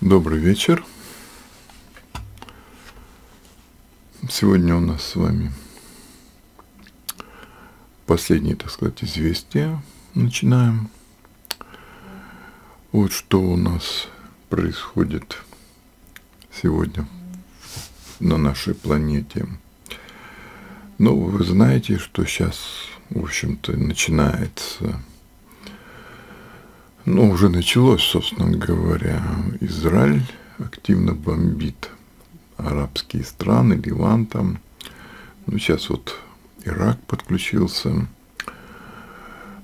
Добрый вечер. Сегодня у нас с вами последние, так сказать, известия. Начинаем. Вот что у нас происходит сегодня на нашей планете. Ну, вы знаете, что сейчас, в общем-то, начинается ну, уже началось, собственно говоря. Израиль активно бомбит арабские страны, Ливан там. Ну, сейчас вот Ирак подключился,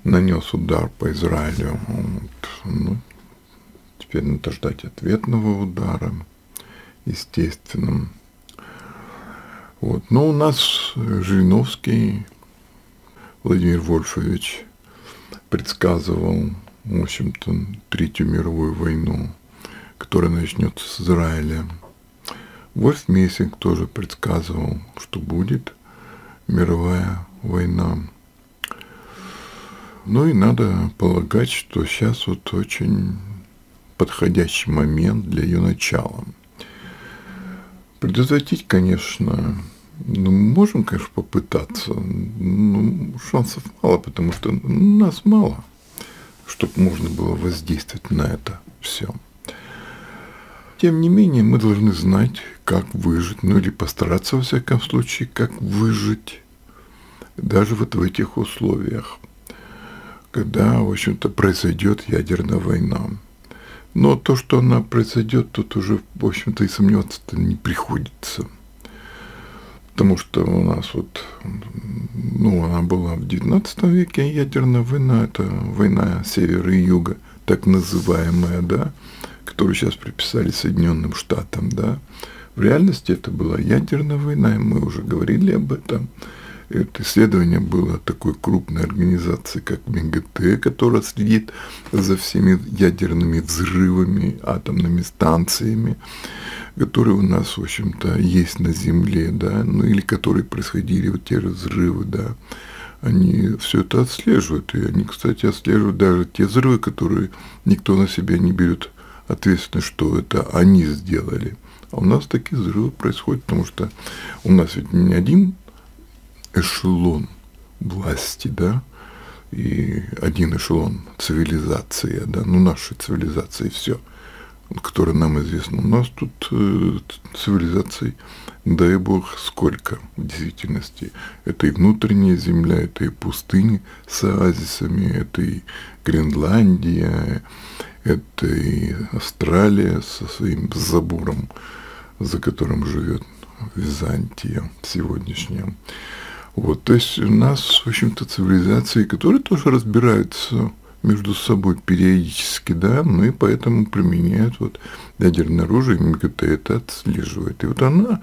нанес удар по Израилю. Вот, ну, теперь надо ждать ответного удара, естественно. Вот. Но у нас Жириновский Владимир Вольфович предсказывал в общем-то, Третью мировую войну, которая начнется с Израиля. Вольф Мессинг тоже предсказывал, что будет мировая война. Ну и надо полагать, что сейчас вот очень подходящий момент для ее начала. Предотвратить, конечно, ну, можем, конечно, попытаться, но шансов мало, потому что нас мало – чтобы можно было воздействовать на это все. Тем не менее, мы должны знать, как выжить, ну или постараться, во всяком случае, как выжить даже вот в этих условиях, когда, в общем-то, произойдет ядерная война. Но то, что она произойдет, тут уже, в общем-то, и сомневаться-то не приходится – Потому что у нас вот, ну, она была в XIX веке, ядерная война, это война севера и юга, так называемая, да, которую сейчас приписали Соединенным Штатам, да. В реальности это была ядерная война, и мы уже говорили об этом. Это исследование было такой крупной организации, как МГТ, которая следит за всеми ядерными взрывами, атомными станциями которые у нас, в общем-то, есть на Земле, да, ну или которые происходили, вот те разрывы, да, они все это отслеживают. И они, кстати, отслеживают даже те взрывы, которые никто на себя не берет ответственность, что это они сделали. А у нас такие взрывы происходят, потому что у нас ведь не один эшелон власти, да, и один эшелон цивилизации, да, ну нашей цивилизации, все – которое нам известно. У нас тут э, цивилизаций, дай бог, сколько в действительности. Это и внутренняя земля, это и пустыни с оазисами, это и Гренландия, это и Австралия со своим забором, за которым живет Византия сегодняшняя. Вот, то есть у нас, в общем-то, цивилизации, которые тоже разбираются между собой периодически, да, ну и поэтому применяют вот ядерное оружие, МГТ это отслеживает. И вот она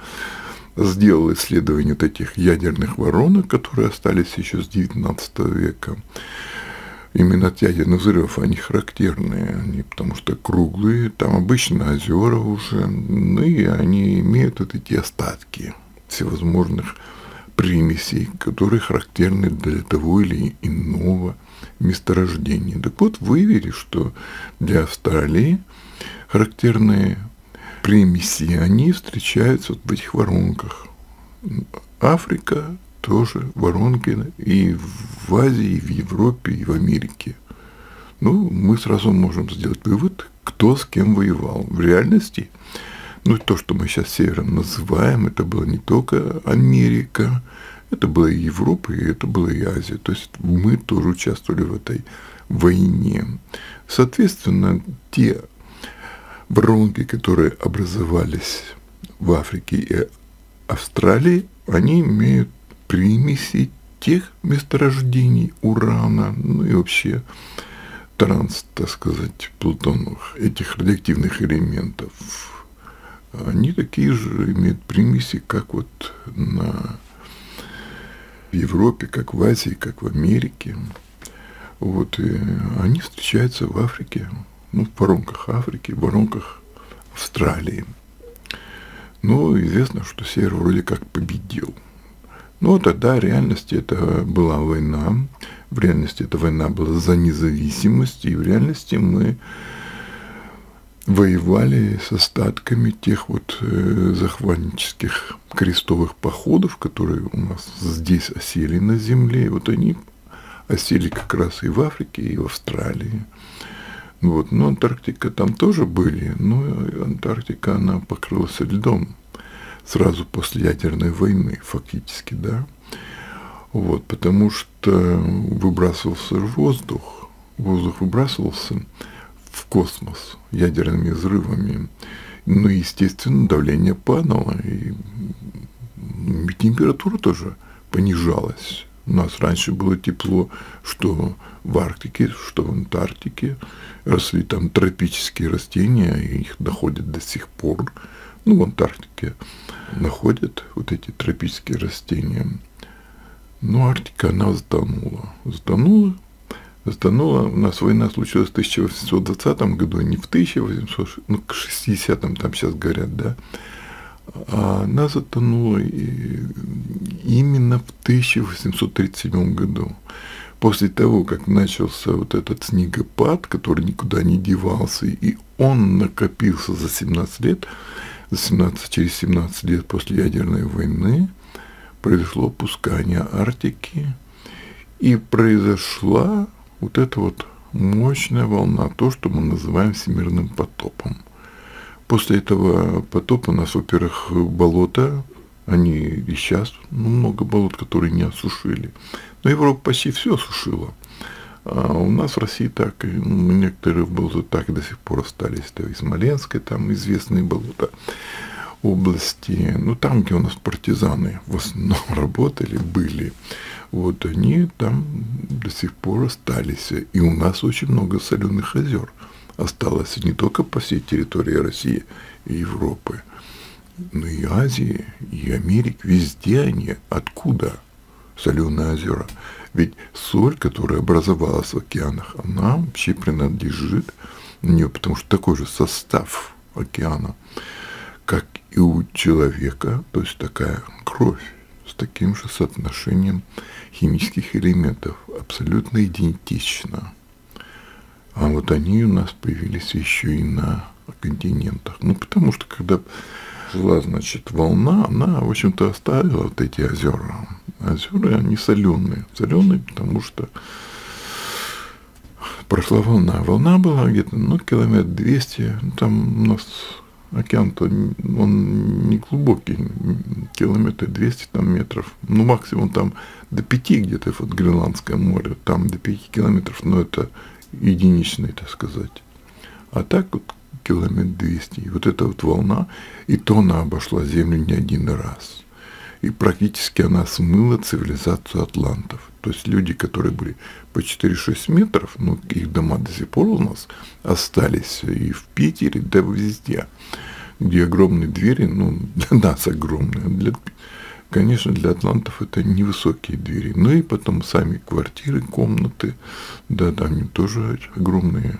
сделала исследование таких ядерных воронок, которые остались еще с XIX века. Именно от ядерных взрывов они характерные, они, потому что круглые, там обычно озера уже, ну и они имеют вот эти остатки всевозможных примесей, которые характерны для того или иного месторождений. Так вот, выявили, что для Австралии характерные примеси, они встречаются вот в этих воронках. Африка тоже воронки и в Азии, и в Европе, и в Америке. Ну, мы сразу можем сделать вывод, кто с кем воевал. В реальности, ну, то, что мы сейчас севером называем, это была не только Америка, это была и Европа, и это была и Азия. То есть мы тоже участвовали в этой войне. Соответственно, те воронки, которые образовались в Африке и Австралии, они имеют примеси тех месторождений урана, ну и вообще транс, так сказать, плутоновых, этих радиоактивных элементов. Они такие же имеют примеси, как вот на в Европе, как в Азии, как в Америке. Вот, и они встречаются в Африке, ну, в воронках Африки, в воронках Австралии. Ну, известно, что Север вроде как победил. Но тогда в реальности это была война, в реальности эта война была за независимость, и в реальности мы воевали с остатками тех вот э, захватнических крестовых походов, которые у нас здесь осели на земле. Вот они осели как раз и в Африке, и в Австралии. Вот. Но Антарктика там тоже были, но Антарктика, она покрылась льдом сразу после ядерной войны, фактически, да. Вот, потому что выбрасывался воздух, воздух выбрасывался в космос ядерными взрывами. Ну, естественно, давление падало, и температура тоже понижалась. У нас раньше было тепло, что в Арктике, что в Антарктике. Росли там тропические растения, и их доходят до сих пор. Ну, в Антарктике находят вот эти тропические растения. Но Арктика, она затонула. Затонула, затонула. У нас война случилась в 1820 году, не в 1860, ну, к 60-м там сейчас говорят, да. А она затонула именно в 1837 году. После того, как начался вот этот снегопад, который никуда не девался, и он накопился за 17 лет, за 17, через 17 лет после ядерной войны, произошло опускание Арктики, и произошла вот эта вот мощная волна, то, что мы называем всемирным потопом – После этого потопа у нас, во-первых, болота, они и сейчас, ну, много болот, которые не осушили. Но Европа почти все осушила. А у нас в России так, ну, некоторые болота так и до сих пор остались. Это и Смоленское, там известные болота области, ну там, где у нас партизаны в основном работали, были, вот они там до сих пор остались. И у нас очень много соленых озер осталось не только по всей территории России и Европы, но и Азии, и Америки. Везде они. Откуда соленые озера? Ведь соль, которая образовалась в океанах, она вообще принадлежит нее, потому что такой же состав океана, как и у человека, то есть такая кровь с таким же соотношением химических элементов, абсолютно идентично. А вот они у нас появились еще и на континентах. Ну, потому что когда шла, значит, волна, она, в общем-то, оставила вот эти озера. Озера, они соленые. Соленые, потому что прошла волна. Волна была где-то, ну, километр 200. Ну, там у нас океан-то, он не глубокий, километр 200 там метров. Ну, максимум там до 5 где-то, вот Гренландское море, там до 5 километров, но это единичный, так сказать. А так вот километр 200. И вот эта вот волна, и то она обошла Землю не один раз. И практически она смыла цивилизацию атлантов. То есть люди, которые были по 4-6 метров, ну, их дома до сих пор у нас остались и в Питере, да везде, где огромные двери, ну, для нас огромные, для Конечно, для атлантов это невысокие двери. Ну и потом сами квартиры, комнаты, да, да, они тоже огромные,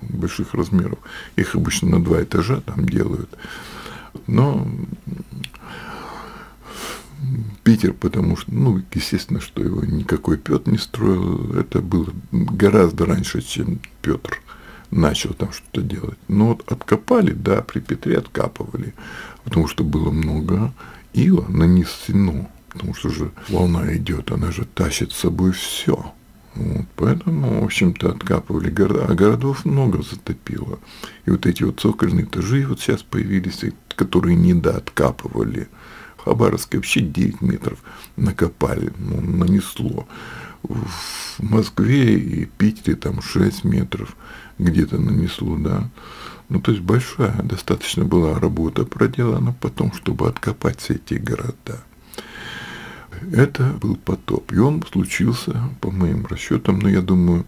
больших размеров. Их обычно на два этажа там делают. Но Питер, потому что, ну, естественно, что его никакой Петр не строил, это было гораздо раньше, чем Петр начал там что-то делать. Но вот откопали, да, при Петре откапывали, потому что было много ила нанесено, потому что же волна идет, она же тащит с собой все. Вот, поэтому, в общем-то, откапывали города, а городов много затопило. И вот эти вот цокольные этажи вот сейчас появились, которые не дооткапывали. В Хабаровске вообще 9 метров накопали, ну, нанесло. В Москве и Питере там 6 метров где-то нанесло, да. Ну, то есть большая достаточно была работа проделана потом, чтобы откопать все эти города. Это был потоп. И он случился, по моим расчетам, но ну, я думаю,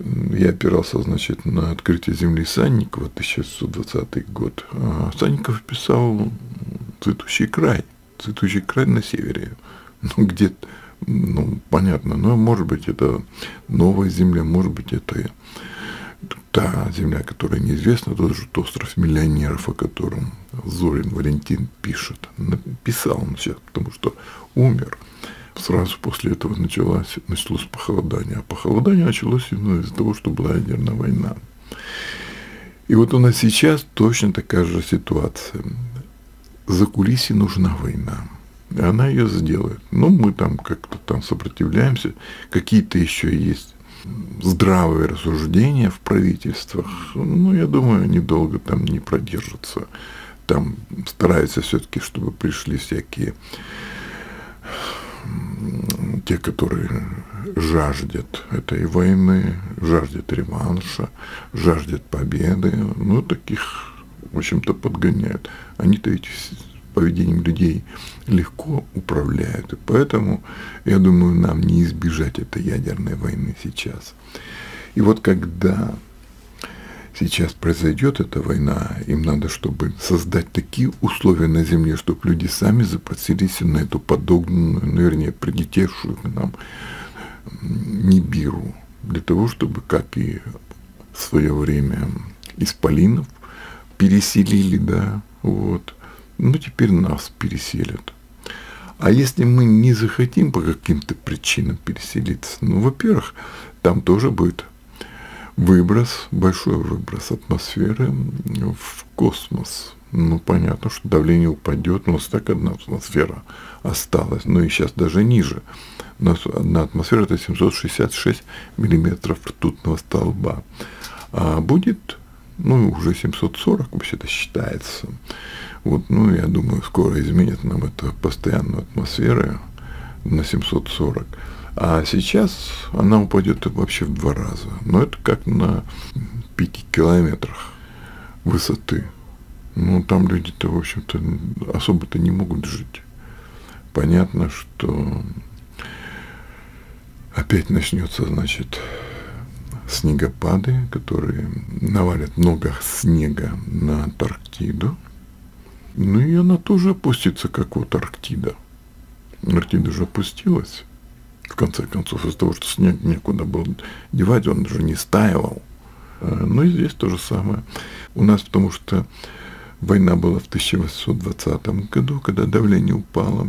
я опирался, значит, на открытие земли Санникова, 1620 год. А Санников писал «Цветущий край», «Цветущий край на севере». Ну, где ну, понятно, но может быть это новая земля, может быть это та земля, которая неизвестна, тот же остров миллионеров, о котором Зорин Валентин пишет. Написал он сейчас, потому что умер. Сразу после этого началось, началось похолодание. А похолодание началось именно из-за того, что была ядерная война. И вот у нас сейчас точно такая же ситуация. За кулиси нужна война. И она ее сделает. Ну, мы там как-то там сопротивляемся. Какие-то еще есть здравые рассуждения в правительствах. Ну, я думаю, они долго там не продержатся. Там стараются все-таки, чтобы пришли всякие те, которые жаждет этой войны, жаждет реванша, жаждет победы, ну, таких, в общем-то, подгоняют. Они-то ведь поведением людей легко управляют, и поэтому, я думаю, нам не избежать этой ядерной войны сейчас. И вот когда сейчас произойдет эта война, им надо, чтобы создать такие условия на Земле, чтобы люди сами запросились на эту подобную, ну, вернее, прилетевшую к нам Нибиру, для того, чтобы, как и в свое время исполинов переселили, да, вот, ну теперь нас переселят. А если мы не захотим по каким-то причинам переселиться, ну, во-первых, там тоже будет выброс, большой выброс атмосферы в космос. Ну, понятно, что давление упадет, у нас так одна атмосфера осталась, но и сейчас даже ниже. У нас одна атмосфера это 766 миллиметров ртутного столба. А будет, ну, уже 740 вообще-то считается. Вот, ну, я думаю, скоро изменят нам эту постоянную атмосферу на 740. А сейчас она упадет вообще в два раза. Но это как на 5 километрах высоты. Ну, там люди-то, в общем-то, особо-то не могут жить. Понятно, что опять начнется, значит, снегопады, которые навалят много снега на Антарктиду. Ну и она тоже опустится, как вот Арктида. Арктида же опустилась в конце концов, из-за того, что снег некуда было девать, он же не стаивал. Э, ну и здесь то же самое. У нас потому что война была в 1820 году, когда давление упало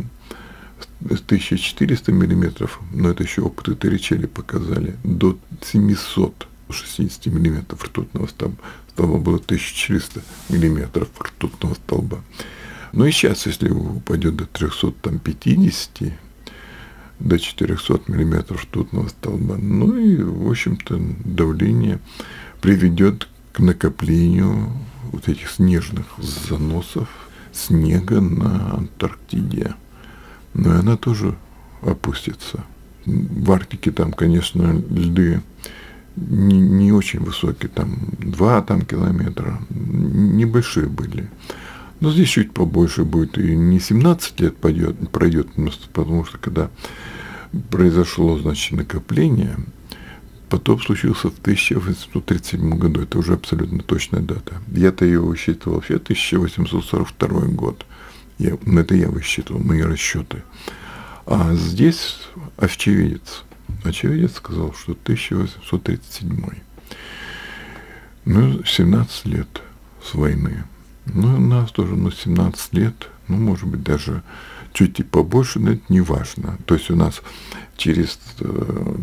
1400 миллиметров, но это еще опыты Торричелли показали, до 760 миллиметров ртутного столба. Столба было 1400 миллиметров ртутного столба. Ну и сейчас, если упадет до 350 до 400 миллиметров ртутного столба. Ну и, в общем-то, давление приведет к накоплению вот этих снежных заносов снега на Антарктиде. Но и она тоже опустится. В Арктике там, конечно, льды не, не очень высокие, там 2 там, километра, небольшие были. Но здесь чуть побольше будет, и не 17 лет пойдет, пройдет, потому что когда произошло, значит, накопление, потоп случился в 1837 году, это уже абсолютно точная дата. Я-то его высчитывал вообще 1842 год. Я, это я высчитывал, мои расчеты. А здесь очевидец. Очевидец сказал, что 1837. Ну, 17 лет с войны. Ну, у нас тоже, ну, 17 лет, ну, может быть, даже чуть и побольше, но это не важно. То есть у нас через, э,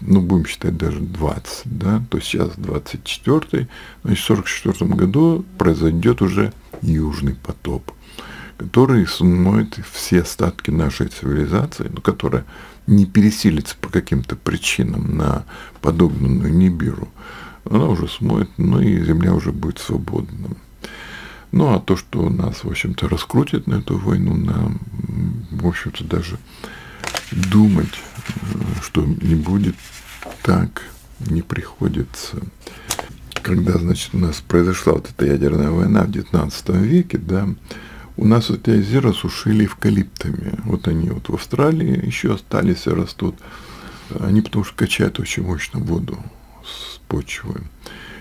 ну, будем считать даже 20, да, то есть сейчас 24 значит, в 44 году произойдет уже южный потоп, который смоет все остатки нашей цивилизации, но которая не пересилится по каким-то причинам на подобную Нибиру, она уже смоет, ну и Земля уже будет свободным. Ну, а то, что нас, в общем-то, раскрутит на эту войну, нам, в общем-то, даже думать, что не будет так, не приходится. Когда, значит, у нас произошла вот эта ядерная война в XIX веке, да, у нас вот эти озера сушили эвкалиптами. Вот они вот в Австралии еще остались и растут. Они потому что качают очень мощно воду с почвы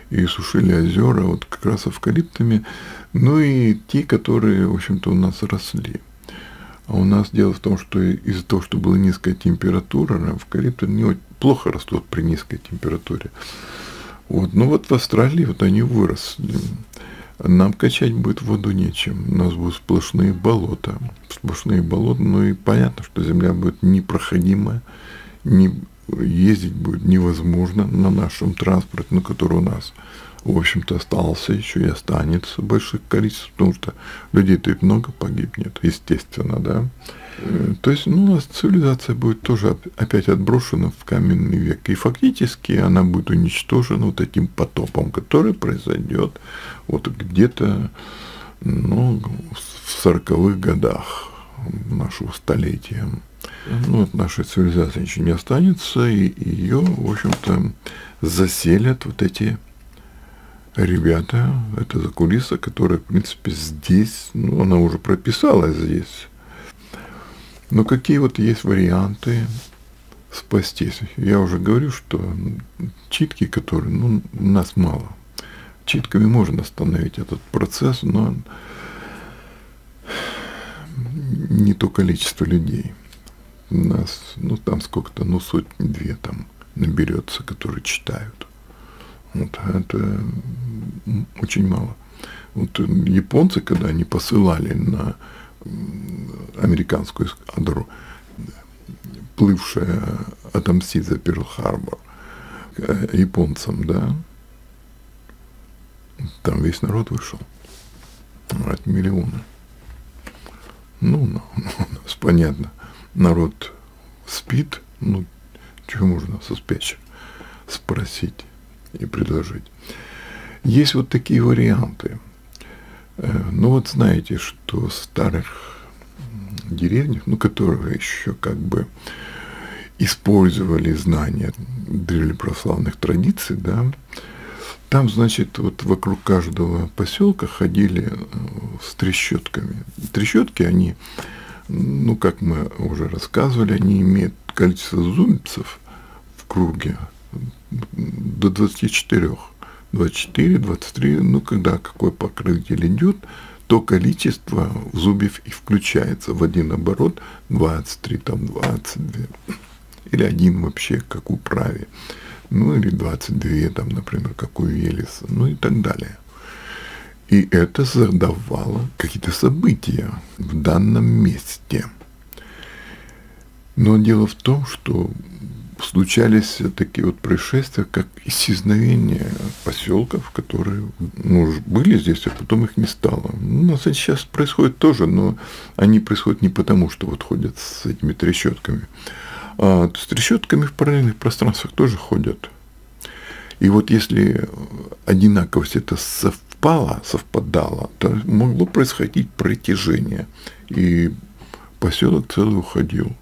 и сушили озера вот как раз эвкалиптами, ну и те, которые, в общем-то, у нас росли. А у нас дело в том, что из-за того, что была низкая температура, эвкалипты не плохо растут при низкой температуре. Вот. Ну вот в Австралии вот они выросли. Нам качать будет воду нечем. У нас будут сплошные болота. Сплошные болота. Ну и понятно, что земля будет непроходимая, не ездить будет невозможно на нашем транспорте, на который у нас, в общем-то, остался еще и останется больших количеств, потому что людей-то много погибнет, естественно, да. Э, то есть, ну, у нас цивилизация будет тоже опять отброшена в каменный век. И фактически она будет уничтожена вот этим потопом, который произойдет вот где-то ну, в сороковых годах нашего столетия. Ну, от нашей цивилизации ничего не останется, и ее, в общем-то, заселят вот эти ребята, это за кулиса, которая, в принципе, здесь, ну, она уже прописалась здесь. Но какие вот есть варианты спастись? Я уже говорю, что читки, которые, ну, нас мало. Читками можно остановить этот процесс, но не то количество людей. У нас, ну, там сколько-то, ну, сотни-две там наберется, которые читают. Вот, а это очень мало. Вот японцы, когда они посылали на американскую эскадру, плывшая отомстить за Перл-Харбор э, японцам, да, там весь народ вышел. От миллиона. Ну, ну, ну, у нас понятно. Народ спит, ну, чего можно со спящим спросить и предложить. Есть вот такие варианты. Э, ну вот знаете, что в старых деревнях, ну, которые еще как бы использовали знания древнеправославных традиций, да, там, значит, вот вокруг каждого поселка ходили э, с трещотками. Трещотки, они, ну, как мы уже рассказывали, они имеют количество зубцев в круге до 24. 24, 23, ну, когда какой покрытие идет, то количество зубьев и включается в один оборот 23, там 22, или один вообще, как у праве ну или 22, там, например, как у Велеса, ну и так далее. И это задавало какие-то события в данном месте. Но дело в том, что случались такие вот происшествия, как исчезновение поселков, которые ну, были здесь, а потом их не стало. У нас это сейчас происходит тоже, но они происходят не потому, что вот ходят с этими трещотками, с трещотками в параллельных пространствах тоже ходят. И вот если одинаковость это совпала, совпадала, то могло происходить притяжение. И поселок целый уходил.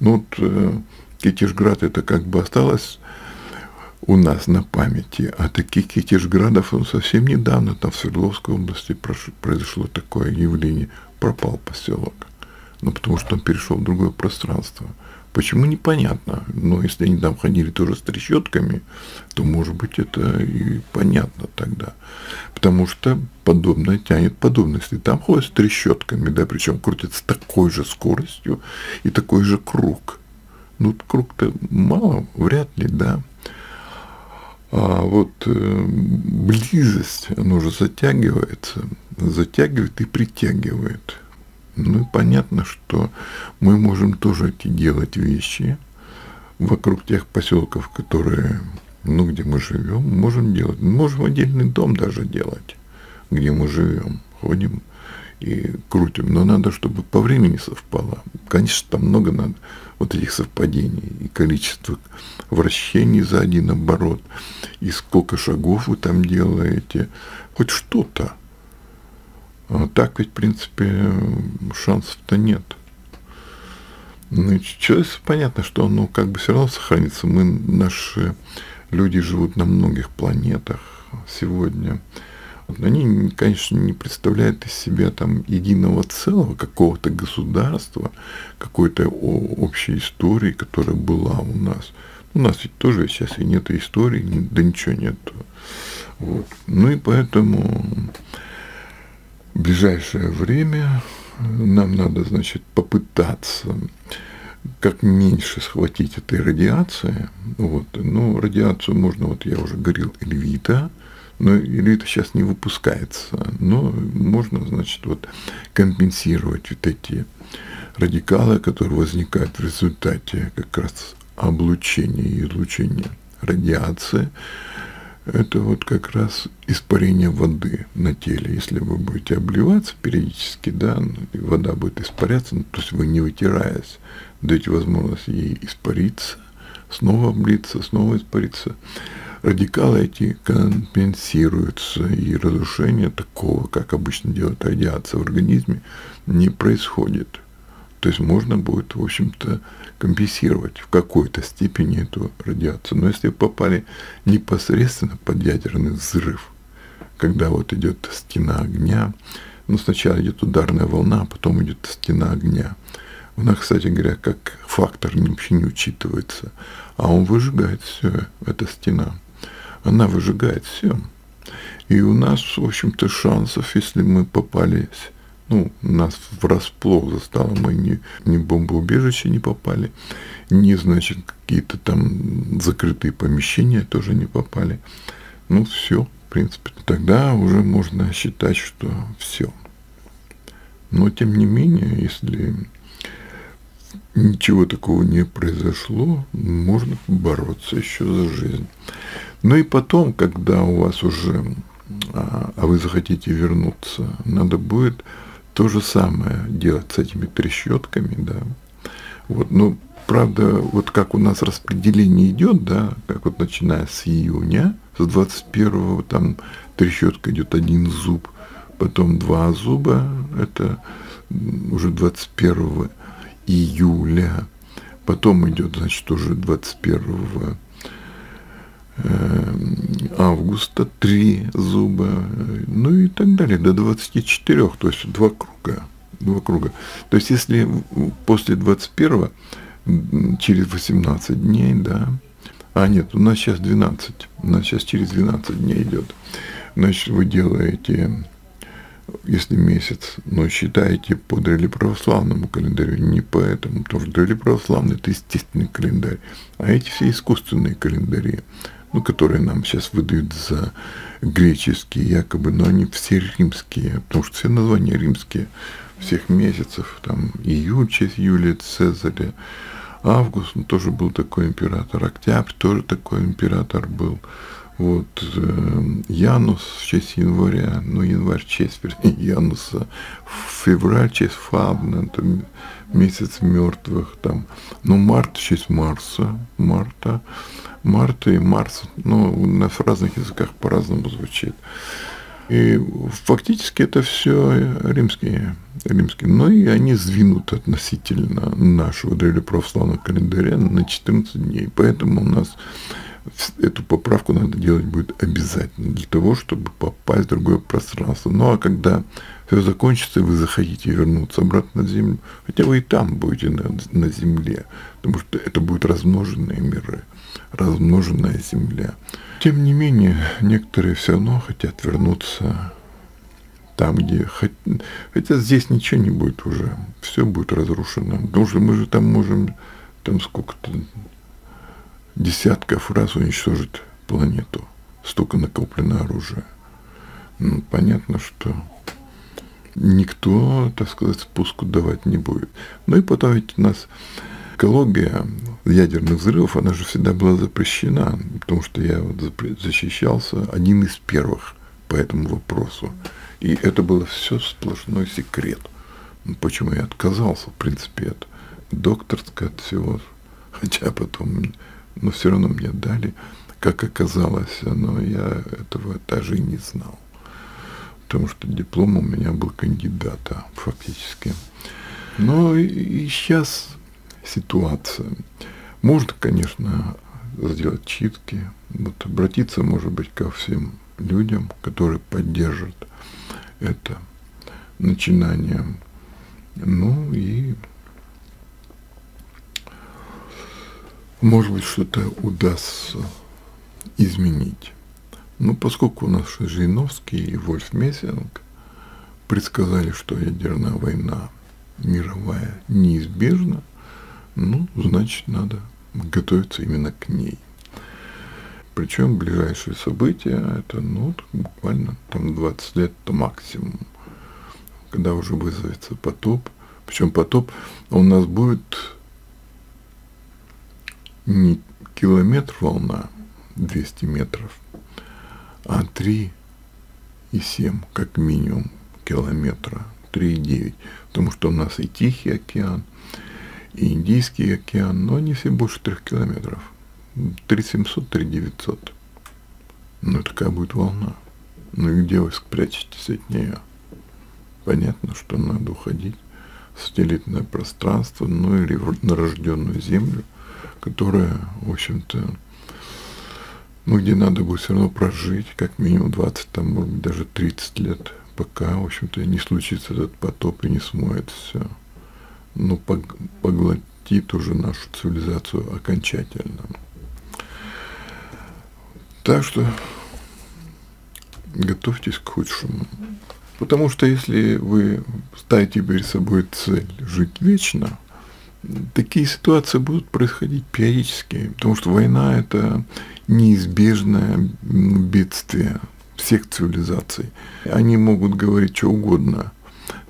Ну вот э, Китежград это как бы осталось у нас на памяти, а таких Китежградов ну, совсем недавно там в Свердловской области произошло такое явление. Пропал поселок. Ну, потому что он перешел в другое пространство. Почему непонятно? Но если они там ходили тоже с трещотками, то, может быть, это и понятно тогда. Потому что подобное тянет подобное. Если там ходят с трещотками, да, причем крутят с такой же скоростью и такой же круг. Ну, круг-то мало, вряд ли, да. А вот э, близость, она уже затягивается, затягивает и притягивает. Ну и понятно, что мы можем тоже делать вещи вокруг тех поселков, которые, ну, где мы живем, можем делать. Можем отдельный дом даже делать, где мы живем. Ходим и крутим. Но надо, чтобы по времени совпало. Конечно, там много надо вот этих совпадений. И количество вращений за один оборот, и сколько шагов вы там делаете. Хоть что-то. А так ведь, в принципе, шансов-то нет. Ну, человек, понятно, что оно как бы все равно сохранится. Мы, наши люди живут на многих планетах сегодня. Они, конечно, не представляют из себя там единого целого, какого-то государства, какой-то общей истории, которая была у нас. У нас ведь тоже сейчас и нет истории, да ничего нет. Вот. Ну и поэтому ближайшее время нам надо, значит, попытаться как меньше схватить этой радиации. Вот. Ну, радиацию можно, вот я уже говорил, эльвита, но эльвита сейчас не выпускается. Но можно, значит, вот компенсировать вот эти радикалы, которые возникают в результате как раз облучение и излучение радиации – это вот как раз испарение воды на теле. Если вы будете обливаться периодически, да, вода будет испаряться, ну, то есть вы не вытираясь, даете возможность ей испариться, снова облиться, снова испариться. Радикалы эти компенсируются, и разрушение такого, как обычно делает радиация в организме, не происходит. То есть можно будет, в общем-то, компенсировать в какой-то степени эту радиацию. Но если попали непосредственно под ядерный взрыв, когда вот идет стена огня, ну сначала идет ударная волна, а потом идет стена огня. У нас, кстати говоря, как фактор вообще не учитывается, а он выжигает все, эта стена. Она выжигает все. И у нас, в общем-то, шансов, если мы попались ну, нас врасплох застало, мы не в бомбоубежище не попали, не, значит, какие-то там закрытые помещения тоже не попали. Ну, все, в принципе. Тогда уже можно считать, что все. Но, тем не менее, если ничего такого не произошло, можно бороться еще за жизнь. Ну и потом, когда у вас уже, а, а вы захотите вернуться, надо будет то же самое делать с этими трещотками, да. Вот, ну, правда, вот как у нас распределение идет, да, как вот начиная с июня, с 21 там трещотка идет один зуб, потом два зуба, это уже 21 июля, потом идет, значит, уже 21 Э, августа три зуба, ну и так далее, до 24, то есть два круга. Два круга. То есть если после 21 через 18 дней, да, а нет, у нас сейчас 12, у нас сейчас через 12 дней идет, значит, вы делаете если месяц, но считаете по древлеправославному календарю, не по этому, потому что древлеправославный – это естественный календарь, а эти все искусственные календари ну, которые нам сейчас выдают за греческие якобы, но они все римские, потому что все названия римские. Всех месяцев, там июль, честь Юлия Цезаря, август, ну, тоже был такой император, октябрь тоже такой император был, вот, э, Янус в честь января, ну, январь в честь, Януса, февраль в честь Фавна, это месяц мертвых, там, ну, март в честь Марса, Марта, Марта и Марс, ну, на разных языках по-разному звучит. И фактически это все римские, римские. Но и они сдвинуты относительно нашего древлеправославного календаря на 14 дней. Поэтому у нас эту поправку надо делать будет обязательно для того, чтобы попасть в другое пространство. Ну а когда все закончится, и вы захотите вернуться обратно на Землю, хотя вы и там будете на, на Земле, потому что это будут размноженные миры, размноженная Земля. Тем не менее, некоторые все равно хотят вернуться там, где... Хотя здесь ничего не будет уже, все будет разрушено. Потому что мы же там можем, там сколько-то десятков раз уничтожить планету. Столько накоплено оружия. Ну, понятно, что никто, так сказать, спуску давать не будет. Ну и потом ведь у нас экология ядерных взрывов, она же всегда была запрещена, потому что я вот защищался один из первых по этому вопросу. И это было все сплошной секрет. Ну, почему я отказался, в принципе, от докторской, от всего. Хотя потом но все равно мне дали, как оказалось, но я этого даже и не знал. Потому что диплом у меня был кандидата фактически. Но и сейчас ситуация. Можно, конечно, сделать читки, вот обратиться, может быть, ко всем людям, которые поддержат это начинание. Ну и может быть, что-то удастся изменить. Но поскольку у нас Жириновский и Вольф Мессинг предсказали, что ядерная война мировая неизбежна, ну, значит, надо готовиться именно к ней. Причем ближайшие события, это, ну, буквально там 20 лет, то максимум, когда уже вызовется потоп. Причем потоп у нас будет не километр волна, 200 метров, а 3 и 7, как минимум, километра, 3,9. Потому что у нас и Тихий океан, и Индийский океан, но они все больше трех километров. 3700, 3900. Ну, такая будет волна. Ну и где вы спрячетесь от нее? Понятно, что надо уходить в сателлитное пространство, ну или на рожденную землю, которая, в общем-то, ну, где надо будет все равно прожить как минимум 20, там, может быть, даже 30 лет, пока, в общем-то, не случится этот потоп и не смоет все. Ну, поглотит уже нашу цивилизацию окончательно. Так что готовьтесь к худшему. Потому что если вы ставите перед собой цель жить вечно, такие ситуации будут происходить периодически, потому что война это неизбежное бедствие всех цивилизаций. Они могут говорить что угодно,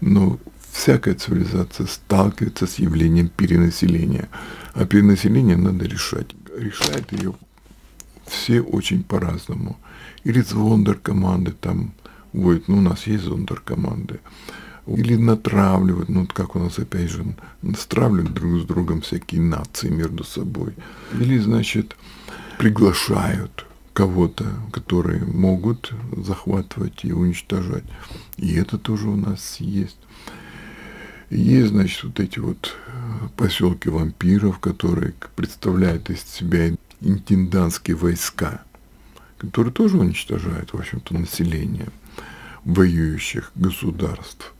но всякая цивилизация сталкивается с явлением перенаселения. А перенаселение надо решать. Решает ее все очень по-разному. Или зондер-команды там вводят, ну у нас есть зондер-команды, или натравливают, ну как у нас опять же, стравливают друг с другом всякие нации между собой. Или, значит, приглашают кого-то, которые могут захватывать и уничтожать. И это тоже у нас есть. Есть, значит, вот эти вот поселки вампиров, которые представляют из себя интендантские войска, которые тоже уничтожают, в общем-то, население воюющих государств.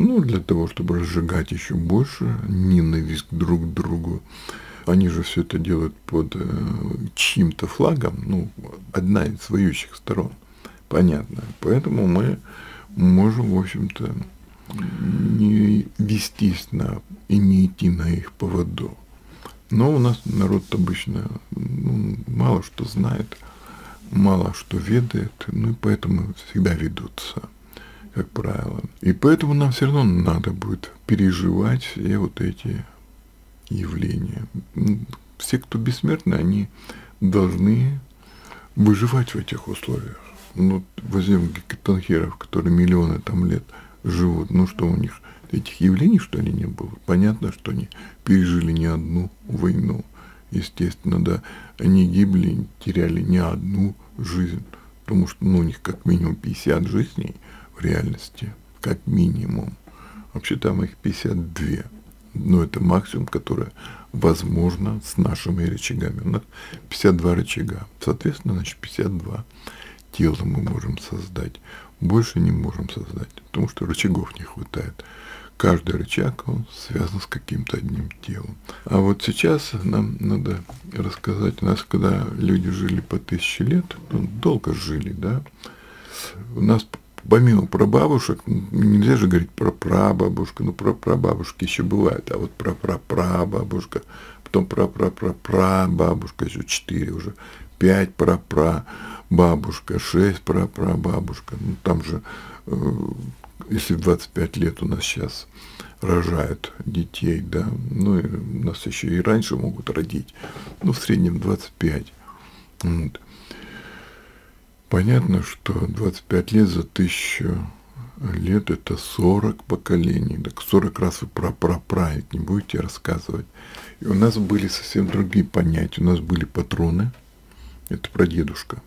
Ну, для того, чтобы разжигать еще больше ненависть друг к другу. Они же все это делают под э, чьим-то флагом, ну, одна из воюющих сторон. Понятно. Поэтому мы можем, в общем-то, не вестись на и не идти на их поводу. Но у нас народ обычно ну, мало что знает, мало что ведает, ну и поэтому всегда ведутся, как правило. И поэтому нам все равно надо будет переживать все вот эти явления. Все, кто бессмертны, они должны выживать в этих условиях. Ну, возьмем гекатонхеров, которые миллионы там лет живут, ну что у них – этих явлений, что ли, не было. Понятно, что они пережили не одну войну. Естественно, да, они гибли, теряли не одну жизнь, потому что ну, у них как минимум 50 жизней реальности, как минимум. Вообще там их 52. Но это максимум, который возможно с нашими рычагами. У нас 52 рычага. Соответственно, значит, 52 тела мы можем создать. Больше не можем создать, потому что рычагов не хватает каждый рычаг, он связан с каким-то одним телом. А вот сейчас нам надо рассказать, у нас когда люди жили по тысяче лет, ну, долго жили, да, у нас помимо прабабушек, нельзя же говорить про прабабушку, ну про прабабушки еще бывает, а вот про прапрабабушка, потом про про про прабабушка еще четыре уже, пять про про бабушка, шесть про прабабушка, ну там же э, если в 25 лет у нас сейчас рожают детей, да, ну, и у нас еще и раньше могут родить, ну, в среднем 25. Вот. Понятно, что 25 лет за тысячу лет это 40 поколений, так 40 раз вы про проправить не будете рассказывать. И у нас были совсем другие понятия. У нас были патроны, это про дедушка,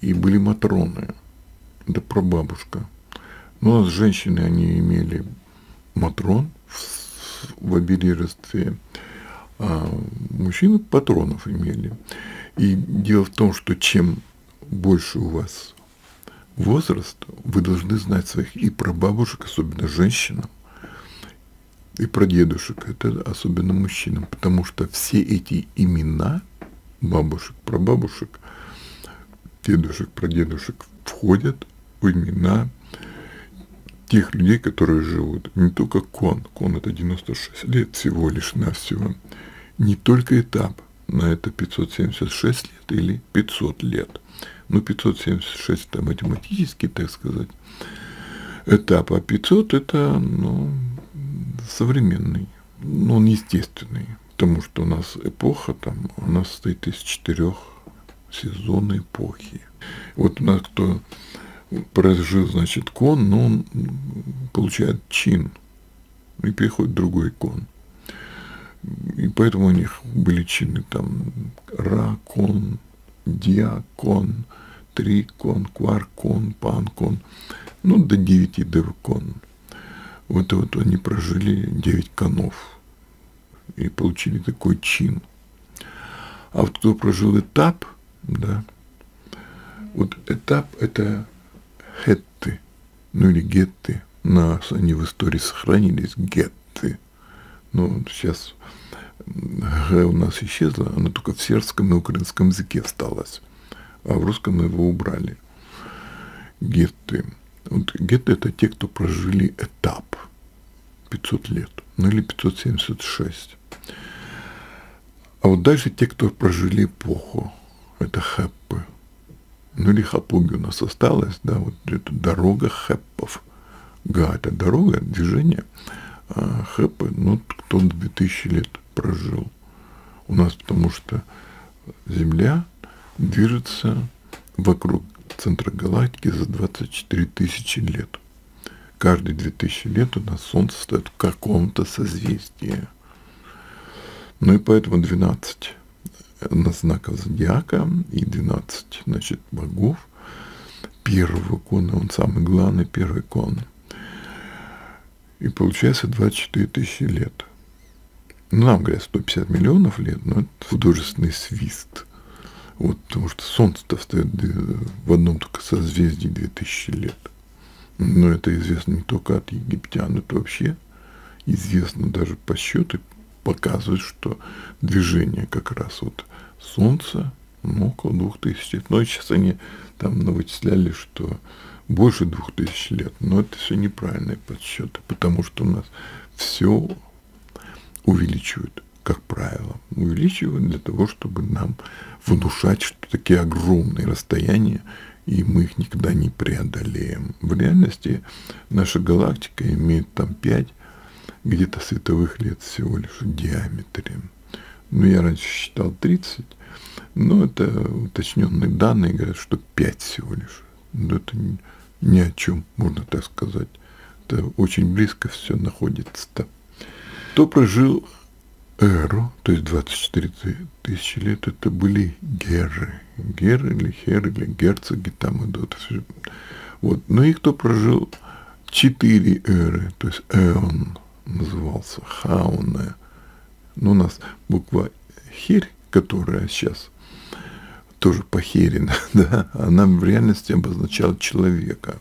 и были матроны, это про бабушка. Но у нас женщины, они имели матрон в, в обережестве, а мужчины патронов имели. И дело в том, что чем больше у вас возраст, вы должны знать своих и про бабушек, особенно женщинам, и про дедушек, это особенно мужчинам, потому что все эти имена бабушек, про бабушек, дедушек, про дедушек входят в имена тех людей, которые живут. Не только кон, кон это 96 лет всего лишь на всего. Не только этап, на это 576 лет или 500 лет. Ну, 576 это математический, так сказать, этап, а 500 это, ну, современный, ну, он естественный. Потому что у нас эпоха там, у нас состоит из четырех сезона эпохи. Вот у нас кто прожил, значит, кон, но он получает чин и переходит в другой кон. И поэтому у них были чины там ракон, диакон, трикон, кваркон, панкон, ну, до девяти девкон. Вот и вот они прожили девять конов и получили такой чин. А вот кто прожил этап, да, вот этап – это хетты, ну или гетты. Нас они в истории сохранились, гетты. Ну, сейчас Г у нас исчезла, она только в сербском и украинском языке осталась, а в русском его убрали. Гетты. Вот гетты – это те, кто прожили этап 500 лет, ну или 576. А вот дальше те, кто прожили эпоху, это хэппы. Ну или хапуги у нас осталось, да, вот это дорога хэппов. Га – это дорога, движение, а хэппы, ну, кто 2000 лет прожил. У нас потому что Земля движется вокруг центра галактики за 24 тысячи лет. Каждые 2000 лет у нас Солнце стоит в каком-то созвездии. Ну и поэтому 12 на знаков зодиака и 12, значит, богов. Первого кона, он самый главный первый кон. И получается 24 тысячи лет. Ну, нам говорят 150 миллионов лет, но это художественный свист. Вот, потому что Солнце-то встает в одном только созвездии 2000 лет. Но это известно не только от египтян, это вообще известно даже по счету показывает, что движение как раз вот Солнца ну, около двух тысяч лет. Но сейчас они там вычисляли, что больше двух тысяч лет. Но это все неправильные подсчеты, потому что у нас все увеличивают, как правило. Увеличивают для того, чтобы нам внушать, что такие огромные расстояния, и мы их никогда не преодолеем. В реальности наша галактика имеет там 5 где-то световых лет всего лишь в диаметре. Ну, я раньше считал 30, но это уточненные данные говорят, что 5 всего лишь. Но это ни, о чем, можно так сказать. Это очень близко все находится. Кто прожил эру, то есть 24 тысячи лет, это были геры. Геры или херы, или герцоги там идут. Вот. Но и кто прожил четыре эры, то есть эон, назывался Хауне. Ну, у нас буква Херь, которая сейчас тоже похерена, да, она в реальности обозначала человека.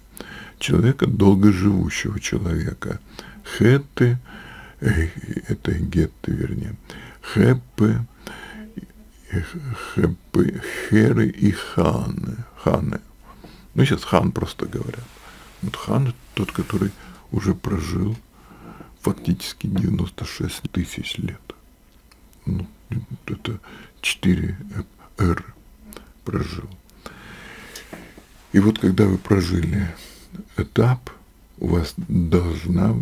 Человека, долгоживущего человека. Хеты, э, это гетты, вернее, хэпы, хэпы, херы и ханы. Ханы. Ну, сейчас хан просто говорят. Вот хан тот, который уже прожил фактически 96 тысяч лет. Ну, это 4 эры прожил. И вот когда вы прожили этап, у вас должна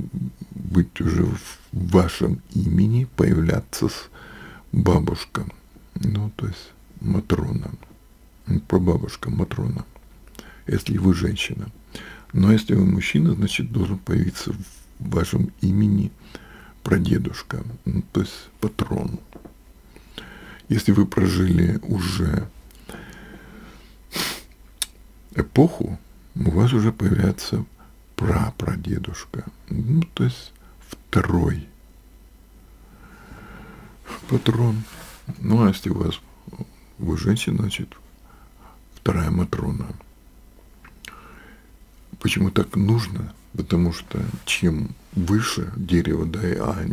быть уже в вашем имени появляться бабушка, ну, то есть Матрона, прабабушка Матрона, если вы женщина. Но если вы мужчина, значит, должен появиться в вашем имени прадедушка, ну, то есть патрон. Если вы прожили уже эпоху, у вас уже появляется прапрадедушка, ну, то есть второй патрон. Ну, а если у вас вы женщина, значит, вторая Матрона. Почему так нужно? Потому что чем выше дерево, да, а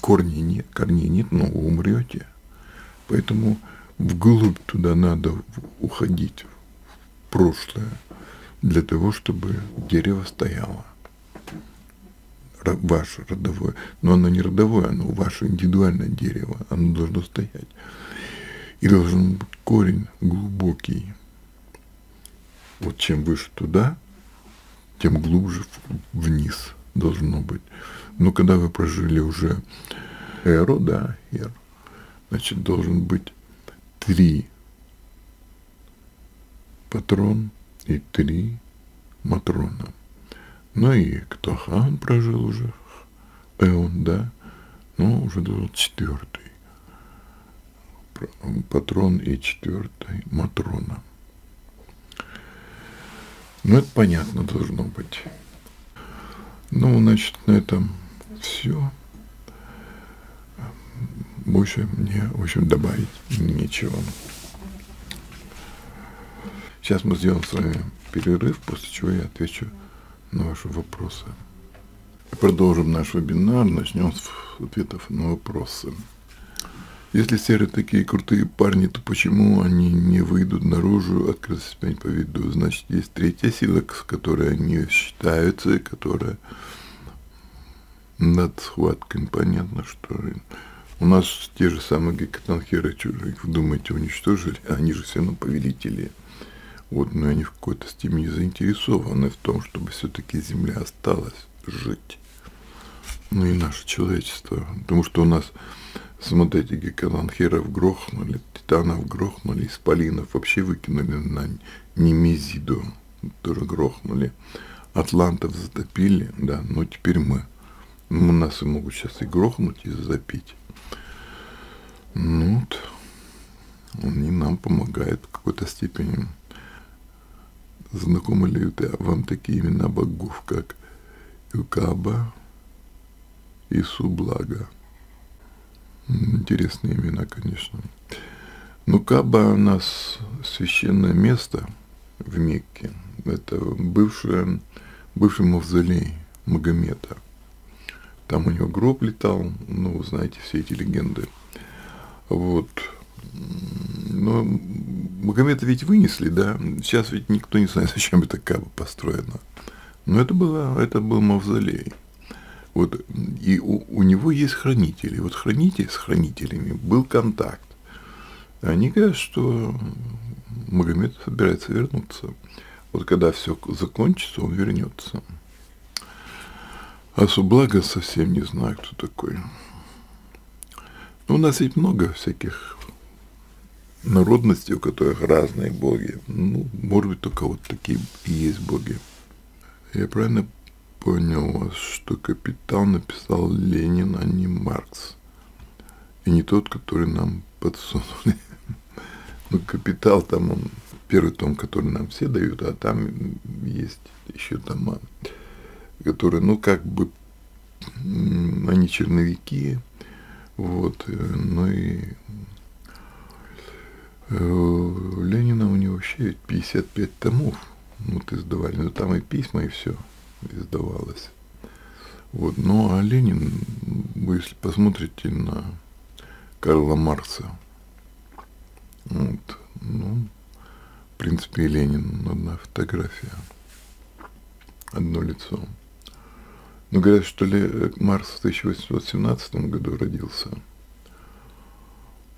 корней нет, корней нет, но вы умрете. Поэтому вглубь туда надо уходить, в прошлое, для того, чтобы дерево стояло. Ваше родовое. Но оно не родовое, оно ваше индивидуальное дерево. Оно должно стоять. И должен быть корень глубокий. Вот чем выше туда, тем глубже вниз должно быть. Но когда вы прожили уже эру, да, эр, значит, должен быть три патрон и три матрона. Ну и кто хан прожил уже, Эон, да, ну, уже был четвертый патрон и четвертый матрона. Ну, это понятно должно быть. Ну, значит, на этом все. Больше мне, в общем, добавить нечего. Сейчас мы сделаем с вами перерыв, после чего я отвечу на ваши вопросы. Продолжим наш вебинар, начнем с ответов на вопросы. Если серые такие крутые парни, то почему они не выйдут наружу, открыто себя по виду? Значит, есть третья сила, с которой они считаются, и которая над схваткой. Понятно, что у нас те же самые гекатанхеры, вы думаете, уничтожили, они же все равно повелители. Вот, но они в какой-то степени заинтересованы в том, чтобы все-таки Земля осталась жить. Ну и наше человечество. Потому что у нас Смотрите, гекаланхеров грохнули, титанов грохнули, исполинов вообще выкинули на Немезиду, тоже грохнули. Атлантов затопили, да, но теперь мы. Ну, нас и могут сейчас и грохнуть, и запить. Ну вот, они нам помогают в какой-то степени. Знакомы ли вам такие имена богов, как Юкаба и Сублага? Интересные имена, конечно. Ну, Каба у нас священное место в Мекке. Это бывшее, бывший мавзолей Магомета. Там у него гроб летал, ну, вы знаете все эти легенды. Вот. Но Магомета ведь вынесли, да? Сейчас ведь никто не знает, зачем это Каба построено. Но это, было, это был мавзолей. Вот, и у, у него есть хранители. Вот хранитель с хранителями был контакт. Они говорят, что Магомед собирается вернуться. Вот когда все закончится, он вернется. А Сублага совсем не знаю, кто такой. Но у нас ведь много всяких народностей, у которых разные боги. Ну, может быть, только вот такие и есть боги. Я правильно понял, что «Капитал» написал Ленин, а не Маркс. И не тот, который нам подсунули. Ну, «Капитал» там он, первый том, который нам все дают, а там есть еще тома, которые, ну, как бы, они черновики, вот, ну и э, Ленина у него вообще 55 томов, вот издавали, но там и письма, и все издавалось. Вот. Ну а Ленин, вы если посмотрите на Карла Маркса, вот, ну, в принципе, Ленин одна фотография, одно лицо. Но говорят, что ли Маркс в 1817 году родился.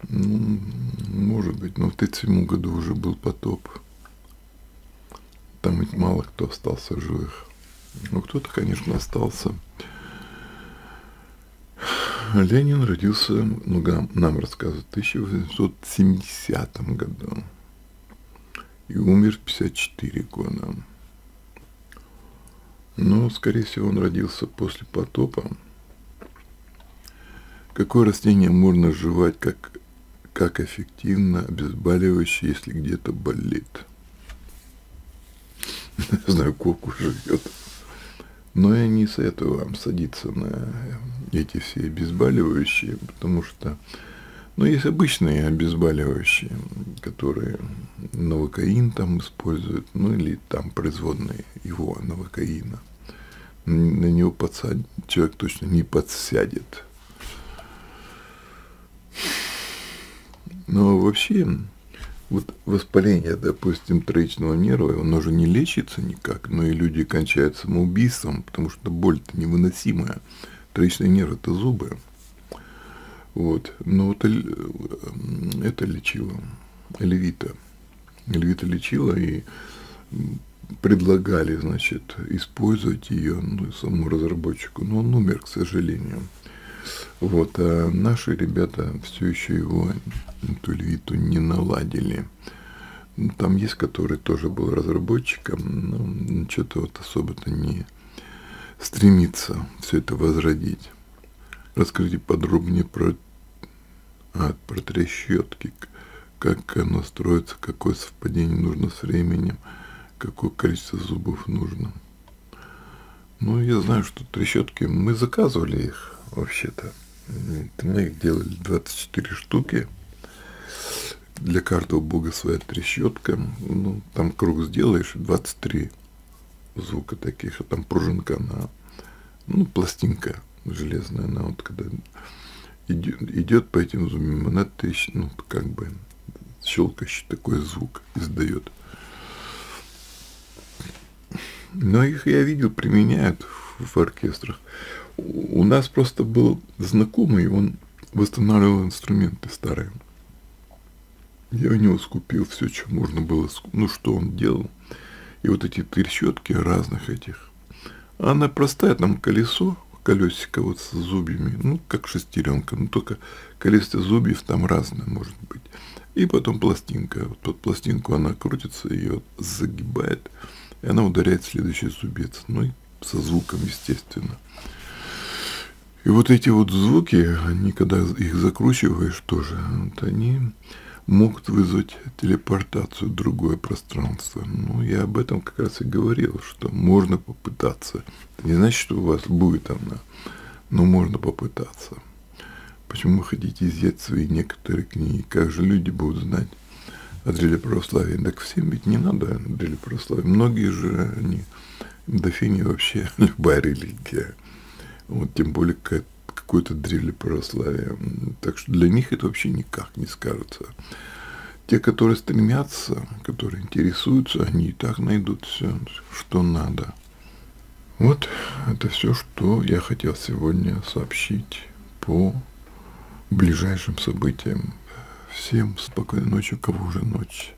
Ну, может быть, но в 1937 году уже был потоп. Там ведь мало кто остался в живых. Ну, кто-то, конечно, остался. Ленин родился, ну, нам рассказывают, в 1870 году. И умер в 54 года. Но, скорее всего, он родился после потопа. Какое растение можно жевать как, как эффективно обезболивающее, если где-то болит? Не знаю, коку живет. Но я не советую вам садиться на эти все обезболивающие, потому что, ну, есть обычные обезболивающие, которые новокаин там используют, ну, или там производные его новокаина. На него подсад... человек точно не подсядет. Но вообще, вот воспаление, допустим, троичного нерва, оно же не лечится никак, но и люди кончают самоубийством, потому что боль-то невыносимая. Троичный нерв – это зубы. Вот. Но вот это лечило. Эльвита. Эльвита лечила и предлагали, значит, использовать ее, ну, самому разработчику, но он умер, к сожалению. Вот, а наши ребята все еще его ту львиту не наладили. Там есть, который тоже был разработчиком, но что-то вот особо-то не стремится все это возродить. Расскажите подробнее про, а, про трещотки, как оно строится, какое совпадение нужно с временем, какое количество зубов нужно. Ну, я знаю, что трещотки, мы заказывали их вообще-то. Мы их делали 24 штуки. Для каждого бога своя трещотка. Ну, там круг сделаешь, 23 звука таких, а там пружинка на, ну, пластинка железная, она вот когда идет, идет по этим зубам, она тысяч, ну, как бы щелкающий такой звук издает. Но их я видел, применяют в, в оркестрах. У нас просто был знакомый, он восстанавливал инструменты старые. Я у него скупил все, что можно было, ну, что он делал. И вот эти трещотки разных этих. Она простая, там колесо, колесико вот с зубьями, ну, как шестеренка, но только колесо зубьев там разное может быть. И потом пластинка. Вот под пластинку она крутится, ее загибает, и она ударяет в следующий зубец. Ну и со звуком, естественно. И вот эти вот звуки, они, когда их закручиваешь тоже, вот они могут вызвать телепортацию в другое пространство. Ну, я об этом как раз и говорил, что можно попытаться. Это не значит, что у вас будет она, но можно попытаться. Почему вы хотите изъять свои некоторые книги? Как же люди будут знать о дреле православия? Так всем ведь не надо о дреле. Многие же, они, дофини вообще любая религия. Вот, тем более какая-то какой-то дрели православия. Так что для них это вообще никак не скажется. Те, которые стремятся, которые интересуются, они и так найдут все, что надо. Вот это все, что я хотел сегодня сообщить по ближайшим событиям. Всем спокойной ночи, кого уже ночь.